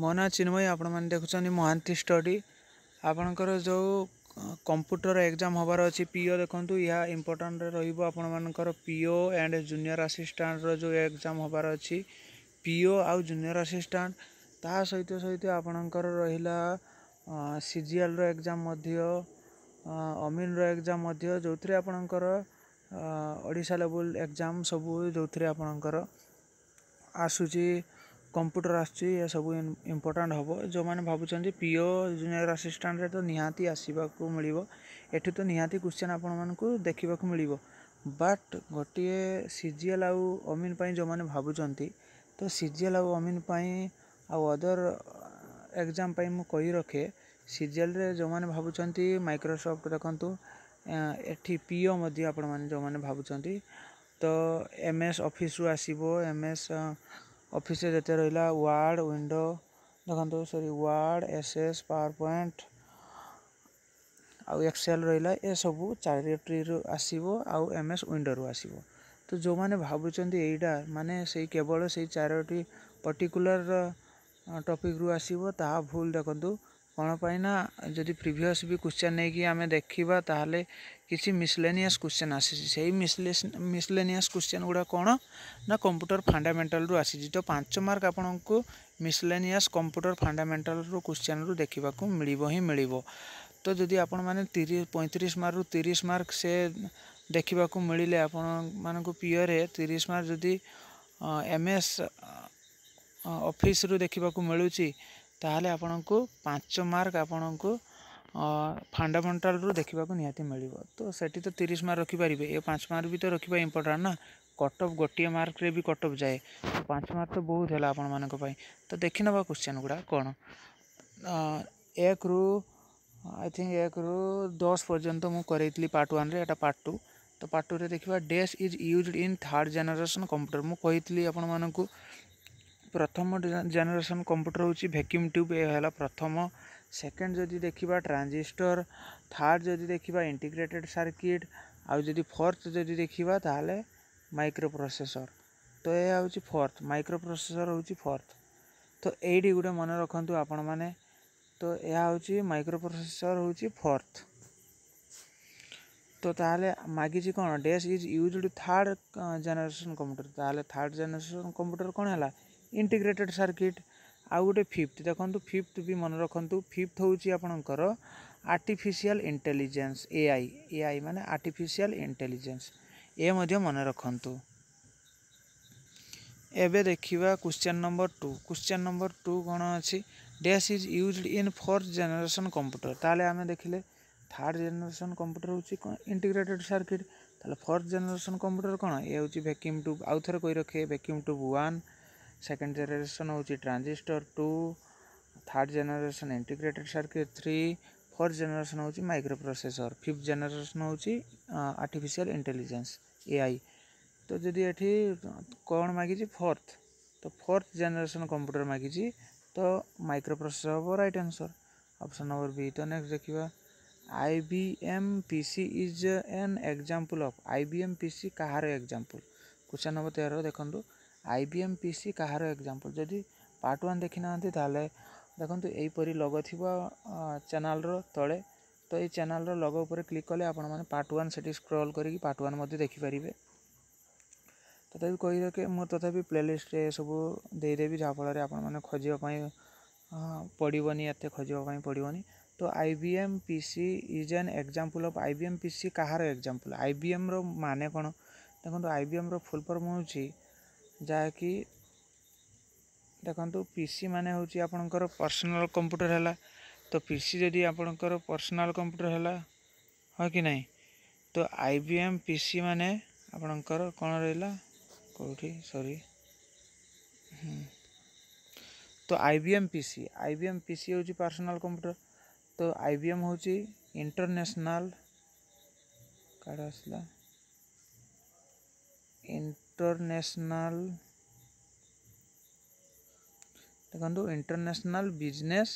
ମୋ ନାଁ ଚିନ୍ମୟ ଆପଣମାନେ ଦେଖୁଛନ୍ତି ମହାନ୍ତି ଷ୍ଟଡ଼ି ଆପଣଙ୍କର ଯେଉଁ କମ୍ପ୍ୟୁଟର ଏକ୍ଜାମ୍ ହେବାର ଅଛି ପି ଓ ଦେଖନ୍ତୁ ଏହା ଇମ୍ପୋର୍ଟାଣ୍ଟ ରହିବ ଆପଣମାନଙ୍କର ପି ଓ ଆଣ୍ଡ ଜୁନିୟର ଆସିଷ୍ଟାଣ୍ଟର ଯେଉଁ ଏକ୍ଜାମ୍ ହେବାର ଅଛି ପି ଓ ଆଉ ଜୁନିୟର ଆସିଷ୍ଟାଣ୍ଟ ତା ସହିତ ସହିତ ଆପଣଙ୍କର ରହିଲା ସି ଜି ଏଲ୍ର ଏକ୍ଜାମ୍ ମଧ୍ୟ ଅମିନ୍ର ଏକ୍ଜାମ୍ ମଧ୍ୟ ଯେଉଁଥିରେ ଆପଣଙ୍କର ଓଡ଼ିଶା ଲେବୁଲ୍ ଏକ୍ଜାମ୍ ସବୁ ଯେଉଁଥିରେ ଆପଣଙ୍କର ଆସୁଛି କମ୍ପ୍ୟୁଟର ଆସୁଛି ଏସବୁ ଇମ୍ପୋର୍ଟାଣ୍ଟ ହେବ ଯେଉଁମାନେ ଭାବୁଛନ୍ତି ପି ଓ ଜୁନିୟର ଆସିଷ୍ଟାଣ୍ଟରେ ତ ନିହାତି ଆସିବାକୁ ମିଳିବ ଏଠୁ ତ ନିହାତି କ୍ୱେଶ୍ଚନ୍ ଆପଣମାନଙ୍କୁ ଦେଖିବାକୁ ମିଳିବ ବଟ୍ ଗୋଟିଏ ସି ଜି ଏଲ୍ ଆଉ ଅମିନ୍ ପାଇଁ ଯେଉଁମାନେ ଭାବୁଛନ୍ତି ତ ସି ଜି ଏଲ୍ ଆଉ ଅମିନ୍ ପାଇଁ ଆଉ ଅଦର୍ ଏକ୍ଜାମ୍ ପାଇଁ ମୁଁ କହି ରଖେ ସି ଜି ଏଲ୍ରେ ଯେଉଁମାନେ ଭାବୁଛନ୍ତି ମାଇକ୍ରୋସଫ୍ଟ ଦେଖନ୍ତୁ ଏଠି ପି ଓ ମଧ୍ୟ ଆପଣମାନେ ଯେଉଁମାନେ ଭାବୁଛନ୍ତି ତ ଏମ୍ ଏସ୍ ଅଫିସ୍ରୁ ଆସିବ ଏମ୍ ଏସ୍ ଅଫିସରେ ଯେତେ ରହିଲା ୱାର୍ଡ଼ ୱିଣ୍ଡୋ ଦେଖନ୍ତୁ sorry Word S S PowerPoint ଆଉ ଏକ୍ସେଲ୍ ରହିଲା ଏସବୁ ଚାରିଟ୍ରିରୁ ଆସିବ ଆଉ ଏମ୍ ଏସ୍ ୱିଣ୍ଡୋରୁ ଆସିବ ତ ଯେଉଁମାନେ ଭାବୁଛନ୍ତି ଏଇଟା ମାନେ ସେଇ କେବଳ ସେଇ ଚାରୋଟି ପର୍ଟିକୁଲାର ଟପିକରୁ ଆସିବ ତାହା ଭୁଲ ଦେଖନ୍ତୁ कौन पाईना जदि प्रिभस भी क्वेश्चन नहीं कि आम देखा तो किसी मिसलेनिययस क्वेश्चन आई मिसलेनिययस क्वेश्चन गुड़ा कौन ना कंप्यूटर फंडामेटाल रू आसी तो पांच मार्क आपन को मिसलेनिययस कंप्यूटर फंडामेटाल क्वेश्चन रु देखा मिल मिल तो जदि आप पैंतीस मार्क रू तीस मार्क से देखा मिले आपण मान पियर तीस मार्क जदि एम एस अफिश्रु देखा मिलूँ तपाईँको पाँच मर्क आपणको 5 मार्क निहति मियो तिरि मर्क रे पाँच मर्किपान्ट नट गोटे भी कटअफ जाए पाँच मार्क त बहुत होला आप त देखिने कोसिन गुडा कन् एक आई थिंक एक रु दस पर्यन्त मैति पार वान एउटा पार टु त पर्ट टु देखा this is used in third generation computer आपण आउँछ प्रथम जेनेसन कंप्यूटर हूँ भैक्यूम ट्यूब यह प्रथम सेकेंड जदि देखा ट्रांजिस्टर थार्ड जदि देखा इंटीग्रेटेड सर्किट आदि फोर्थ जदि देखा तेल माइक्रो प्रोसेसर तो यह हूँ फोर्थ माइक्रो प्रोसेसर हूँ फोर्थ तो ये गोटे मन रखु आपण तो यह हूँ माइक्रो प्रोसेसर हूँ फोर्थ तो ताल मागिच कौन dash is use third generation computer ताले थार्ड जेनेसन कंप्यूटर कौन है ଇଣ୍ଟିଗ୍ରେଟେଡ଼୍ ସର୍କିଟ୍ ଆଉ ଗୋଟେ ଫିଫ୍ଥ ଦେଖନ୍ତୁ ଫିଫ୍ଥ ବି ମନେ ରଖନ୍ତୁ ଫିଫ୍ଥ ହେଉଛି ଆପଣଙ୍କର artificial intelligence A I A I ମାନେ ଆର୍ଟିଫିସିଆଲ୍ ଇଣ୍ଟେଲିଜେନ୍ସ ଏ ମଧ୍ୟ ମନେ ରଖନ୍ତୁ ଏବେ ଦେଖିବା question number two question number two କ'ଣ ଅଛି dash is used in fourth generation computer ତାହେଲେ ଆମେ ଦେଖିଲେ ଥାର୍ଡ଼ ଜେନେରେସନ୍ କମ୍ପ୍ୟୁଟର ହେଉଛି ଇଣ୍ଟିଗ୍ରେଟେଡ଼୍ ସର୍କିଟ୍ ତାହେଲେ ଫୋର୍ଥ ଜେନେରେସନ୍ କମ୍ପ୍ୟୁଟର କ'ଣ ଏ ହେଉଛି ଭେକ୍ୟୁମ୍ ଟ୍ୟୁବ୍ ଆଉ ଥରେ କହି ରଖେ vacuum tube one second generation ହେଉଛି transistor two third generation integrated circuit three fourth generation ହେଉଛି ମାଇକ୍ରୋ ପ୍ରୋସେସର ଫିଫ୍ଥ ଜେନେରେସନ୍ ହେଉଛି ଆର୍ଟିଫିସିଆଲ ଇଣ୍ଟେଲିଜେନ୍ସ ଏଆଇ ତ ଯଦି ଏଠି କ'ଣ ମାଗିଛି ଫୋର୍ଥ ତ ଫୋର୍ଥ ଜେନେରେସନ୍ କମ୍ପ୍ୟୁଟର ମାଗିଛି ତ ମାଇକ୍ରୋ ପ୍ରୋସେସର ହେବ right answer option number B ତ ନେକ୍ସଟ ଦେଖିବା I B M P C is an example of I B M P C କାହାର ଏକ୍ଜାମ୍ପଲ୍ କ୍ୱେଶ୍ଚନ୍ ନମ୍ବର ତେର ଦେଖନ୍ତୁ I B M P C କାହାର example ଯଦି part one ଦେଖିନାହାନ୍ତି ତାହେଲେ ଦେଖନ୍ତୁ ଏହିପରି ଲଗୋ ଥିବ ଚ୍ୟାନେଲ୍ର ତଳେ ତ ଏଇ ଚ୍ୟାନେଲ୍ର ଲଗୋ ଉପରେ କ୍ଲିକ୍ କଲେ ଆପଣମାନେ ପାର୍ଟ ୱାନ୍ ସେଠି ସ୍କ୍ରଲ୍ କରିକି ପାର୍ଟ ୱାନ୍ ମଧ୍ୟ ଦେଖିପାରିବେ ତଥାପି କହିଦେଖେ ମୁଁ ତଥାପି ପ୍ଲେଲିଷ୍ଟରେ ଏସବୁ ଦେଇଦେବି ଯାହାଫଳରେ ଆପଣମାନେ ଖୋଜିବା ପାଇଁ ପଡ଼ିବନି ଏତେ ଖୋଜିବା ପାଇଁ ପଡ଼ିବନି ତ I B M P C is an example of I B M P C କାହାର ଏକ୍ଜାମ୍ପଲ୍ ଆଇ ବି ଏମ୍ର ମାନେ କ'ଣ ଦେଖନ୍ତୁ ଆଇ ବି ଏମ୍ର ଫୁଲ୍ ଫର୍ମ ହେଉଛି जहाँकि देखु पीसी मान हूँ आपणकर पर्सनाल कंप्यूटर है तो पीसी जदि आपणकर पर्सनाल कंप्यूटर है हाँ कि ना तो आई एम पीसी माने आपणकर कौन रहा कौटी सरी तो I IBM PC IBM PC हूँ पर्सनाल कंप्यूटर तो आई बी एम हूँ इंटरनेशनाल कड़ आसला इंटरनेशनल देखो इंटरनेशनल बिजनेस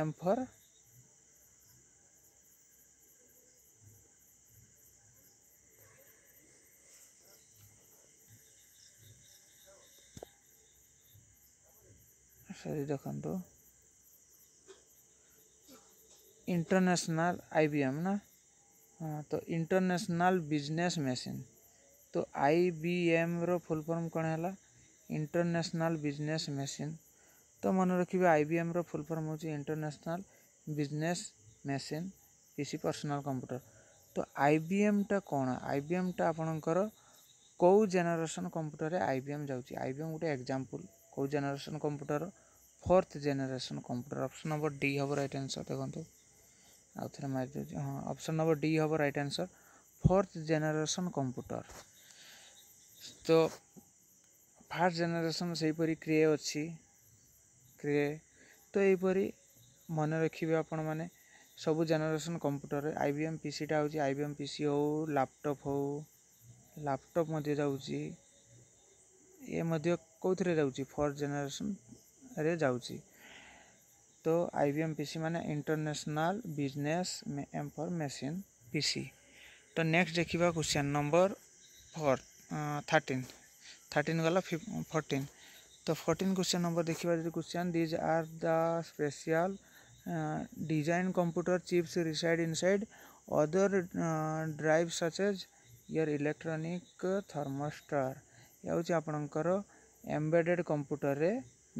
एम फॉर सरी देखो इंटरनेशनल आईबीएम ना ତ ଇଣ୍ଟରନ୍ୟାସନାଲ୍ ବିଜନେସ୍ ମେସିନ୍ ତ ଆଇ ବି ଏମ୍ର ଫୁଲ୍ ଫର୍ମ କ'ଣ ହେଲା ଇଣ୍ଟରନ୍ୟାସନାଲ୍ ବିଜନେସ୍ ମେସିନ୍ ତ ମନେ ରଖିବେ ଆଇ ବି ଏମ୍ର ଫୁଲ୍ ଫର୍ମ ହେଉଛି international business machine P C personal computer ତ ଆଇ ବି ଏମ୍ଟା କ'ଣ ଆଇ ବି ଏମ୍ଟା ଆପଣଙ୍କର କେଉଁ ଜେନେରେସନ୍ କମ୍ପ୍ୟୁଟରରେ ଆଇ ବି ଏମ୍ ଯାଉଛି ଆଇ ବି ଏମ୍ ଗୋଟେ ଏକ୍ଜାମ୍ପଲ୍ କେଉଁ generation computer fourth generation computer option number D ହେବ ରାଇଟ୍ ଆନ୍ସର୍ ଦେଖନ୍ତୁ ଆଉ ଥରେ ମାରି ଦେଉଛି ହଁ ଅପସନ୍ ନମ୍ବର ଡି ହେବ right answer fourth generation computer ତ ଫାର୍ଷ୍ଟ ଜେନେରେସନ୍ ସେହିପରି କ୍ରିଏ ଅଛି କ୍ରିଏ ତ ଏହିପରି ମନେ ରଖିବେ ଆପଣମାନେ ସବୁ generation computer I B M ପିସିଟା ହେଉଛି I B M P C ହେଉ ଲ୍ୟାପଟପ୍ ହେଉ ଲ୍ୟାପଟପ୍ ମଧ୍ୟ ଯାଉଛି ଏ ମଧ୍ୟ କେଉଁଥିରେ ଯାଉଛି ଫୋର୍ଥ ଜେନେରେସନ୍ରେ ଯାଉଛି तो I B M P C माने इंटरनेशनल बिजनेस एम फर मेसीन पी सी तो नेक्स्ट देखा question number four thirteen thirteen गला फोर्टीन तो फोर्टीन क्वेश्चन नंबर देखा जो question these are the special design computer chips reside inside other drive such as your electronic thermostat ये हूँ आपणकर एम्बेडेड कंप्यूटर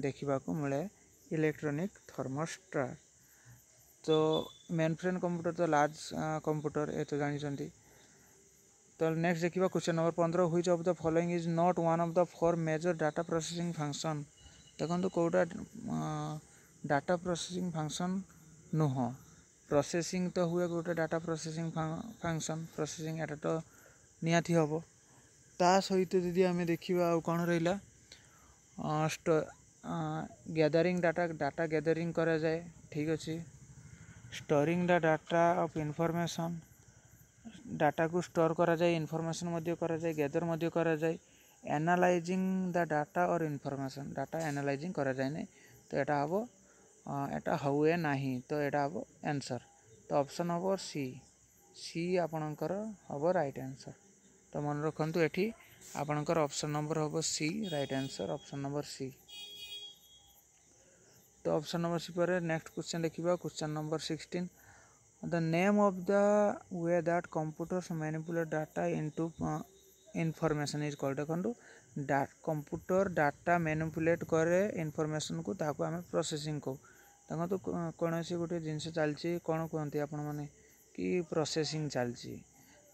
देखा मिले इलेक्ट्रॉनिक थर्मोस्ट्राट तो मेन फ्रेन कंप्यूटर तो लार्ज कंप्यूटर ये तो जानते तो नेक्स्ट देखा क्वेश्चन नंबर पंद्रह which of the following is not one of the four major data processing function देखो कौटा डाटा प्रोसेसिंग फंक्शन नुह प्रोसेसिंग तो हुए गोटे डाटा प्रोसेसिंग फंक्शन प्रोसेसिंग एटा तो निहाती हम ता सहित जदि आम देखा कौन रहा ଗ୍ୟାଦରିଂ ଡାଟା ଡାଟା ଗ୍ୟାଦରିଂ କରାଯାଏ ଠିକ୍ ଅଛି storing the data of information ଡାଟାକୁ store କରାଯାଏ ଇନଫର୍ମେସନ୍ ମଧ୍ୟ କରାଯାଏ ଗ୍ୟାଦର୍ ମଧ୍ୟ କରାଯାଏ analysing the data or information data analysing କରାଯାଏ ନାହିଁ ତ ଏଇଟା ହେବ ଏଇଟା ହୁଏ ନାହିଁ ତ ଏଇଟା ହେବ ଆନ୍ସର୍ ତ ଅପସନ୍ ହେବ ସି ସି ଆପଣଙ୍କର ହେବ ରାଇଟ୍ ଆନ୍ସର୍ ତ ମନେ ରଖନ୍ତୁ ଏଠି ଆପଣଙ୍କର ଅପସନ୍ ନମ୍ବର ହେବ C right answer option number C तो ऑप्शन नंबर सी पर नेक्स्ट क्वेश्चन देखा question number sixteen the name of the way that computers manipulate data into information is call देखो डा कंप्यूटर डाटा मैनिपुलेट करे information को ताको आम processing कहू देखो कौन सी गोटे जिनस चलती कौन कहते आपण मैंने कि प्रोसेसिंग चलती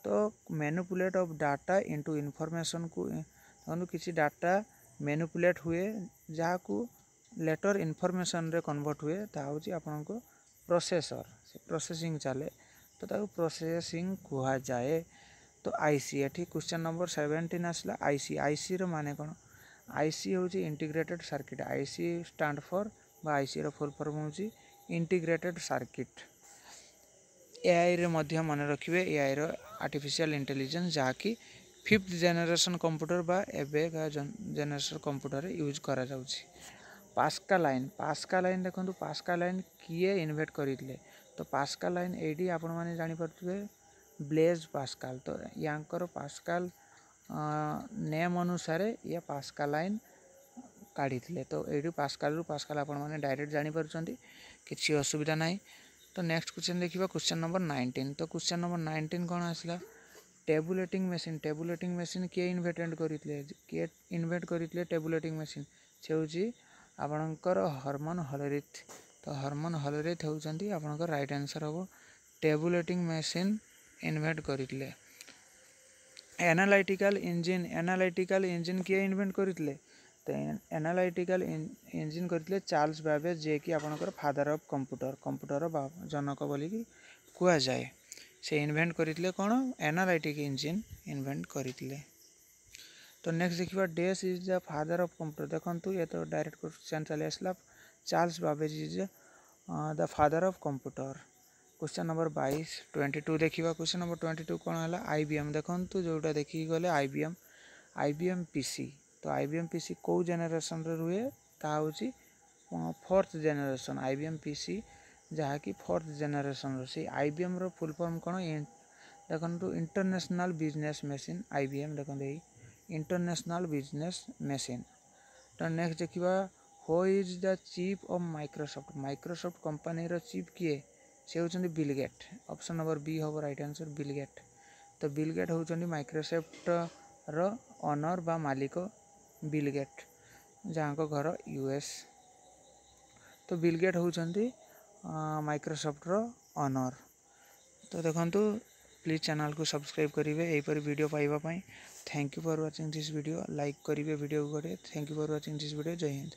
तो manipulate of data into information को देखो किसी डाटा मैनिपुलेट हुए जहाँ को ଲେଟର୍ ଇନଫର୍ମେସନ୍ରେ କନଭର୍ଟ ହୁଏ ତାହା ହେଉଛି ଆପଣଙ୍କ ପ୍ରୋସେସର୍ ସେ ପ୍ରୋସେସିଂ ଚାଲେ ତ ତାକୁ ପ୍ରୋସେସିଂ କୁହାଯାଏ ତ ଆଇ ସି ଏଠି କ୍ୱେଶ୍ଚନ୍ ନମ୍ବର୍ ସେଭେଣ୍ଟିନ୍ ଆସିଲା ଆଇ ସି ଆଇ ସିର ମାନେ କ'ଣ ଆଇ ସି ହେଉଛି integrated circuit I C stand for ବା ଆଇ ସିର ଫୁଲ୍ ଫର୍ମ ହେଉଛି ଇଣ୍ଟିଗ୍ରେଟେଡ଼୍ ସାର୍କିଟ୍ ଏଆଇରେ ମଧ୍ୟ ମନେ ରଖିବେ ଏଆଇର ଆର୍ଟିଫିସିଆଲ୍ ଇଣ୍ଟେଲିଜେନ୍ସ ଯାହାକି ଫିଫ୍ଥ ଜେନେରେସନ୍ କମ୍ପ୍ୟୁଟର୍ ବା ଏବେକା ଜେନେରେସନ୍ କମ୍ପ୍ୟୁଟରରେ ୟୁଜ୍ କରାଯାଉଛି पास्का लाइन पास्का लाइन देखो पास्का लाइन किए इनभेट करते तो पास्का लाइन ये आपण मैंने ब्लेज पास्काल तो या पास्काल नेम अनुसार ये पास्का लाइन काढ़ी थे तो यू पास्काल पास्काल आपने डायरेक्ट जापर किसी असुविधा ना तो नेक्स्ट क्वेश्चन देखिए क्वेश्चन नंबर नाइनटीन तो क्वेश्चन नंबर नाइंटीन कौन आसला टेबुलेटिंग मेसीन टेबुलेटिंग मेसीन किए इनभेटेड करते किए इनभेट करते टेबुलेटिंग मेसीन से हो ଆପଣଙ୍କର ହରମନ ହଲରିଥ ତ ହରମନ ହଲରିଥ ହେଉଛନ୍ତି ଆପଣଙ୍କର ରାଇଟ୍ ଆନ୍ସର୍ ହେବ ଟେବୁଲେଟିଂ ମେସିନ୍ ଇନଭେଣ୍ଟ କରିଥିଲେ ଏନାଲାଇଟିକାଲ ଇଞ୍ଜିନ୍ ଏନାଲାଇଟିକାଲ ଇଞ୍ଜିନ୍ କିଏ ଇନଭେଣ୍ଟ କରିଥିଲେ ତ ଏନାଲାଇଟିକାଲ ଇଞ୍ଜିନ୍ କରିଥିଲେ ଚାର୍ଲସ ବାବେଜ ଯିଏକି ଆପଣଙ୍କର ଫାଦର ଅଫ୍ କମ୍ପ୍ୟୁଟର କମ୍ପ୍ୟୁଟର ଜନକ ବୋଲିକି କୁହାଯାଏ ସେ ଇନଭେଣ୍ଟ କରିଥିଲେ କ'ଣ ଏନାଲାଇଟିକ୍ ଇଞ୍ଜିନ୍ ଇନଭେଣ୍ଟ କରିଥିଲେ तो नेक्स्ट देखा डेस is the father of computer देखो ये तो डायरेक्ट क्वेश्चन चली आसला Charles Babbage is the father of computer question number bash twenty two देखा क्वेश्चन नंबर ट्वेंटी टू कौन है आई बी एम देखु जोटा देखिए गले I B M I B M P C तो I B M P C कौ generation रुए ता हूँ fourth generation I B M P C जहाँकि फोर्थ जेनेसन रही I B M full form कौन देखो international business machine I B M देखते इंटरनेशनल बिजनेस मेसीन तो नेक्स्ट देखा who is the chief of Microsoft Microsoft company chief किए से होती Bill Gates option number B हम रईट आनसर बिलगेट तो बिलगेट हूँ माइक्रोसफ्ट रनर बा मालिक बिलगेट जहाँ घर यूएस तो बिलगेट हूँ माइक्रोसफ्ट ओनर तो देखु प्लीज चैनल को सब्सक्राइब करेंगे यहीपर भिड पाइबापी thank you for watching this video like करेंगे वीडियो को thank you for watching this video जय हिंद